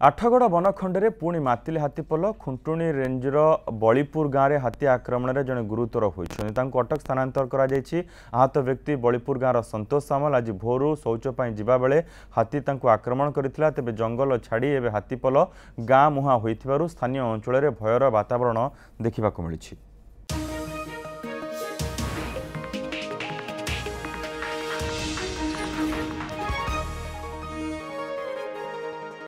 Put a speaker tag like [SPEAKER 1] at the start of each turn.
[SPEAKER 1] ଆଠଗଡ଼ ବନଖଣ୍ଡରେ ପୁଣି ମାତିଲି ହାତୀପଲ ଖୁଣ୍ଟୁଣି ରେଞ୍ଜର ବଳିପୁର ଗାଁରେ ହାତୀ ଆକ୍ରମଣରେ ଜଣେ ଗୁରୁତର ହୋଇଛନ୍ତି। ତାଙ୍କୁ ଅଟକ ସ୍ଥାନାନ୍ତର କରାଯାଇଛି। ଆହତ ବ୍ୟକ୍ତି ବଳିପୁର ଗାଁର ସନ୍ତୋଷ ସାମଲ। ଆଜି ଭୋରୁ ଶୌଚ ପାଇଁ ଯିବାବେଳେ ହାତୀ ତାଙ୍କୁ ଆକ୍ରମଣ କରିଥିଲା। ତେବେ ଜଙ୍ଗଲ ଛାଡ଼ି ଏବେ ହାତୀପଲ ଗାଁ ମୁହାଁ ହୋଇଥିବାରୁ ସ୍ଥାନୀୟ ଅଞ୍ଚଳରେ ଭୟର ବାତାବରଣ ଦେଖିବାକୁ ମିଳିଛି।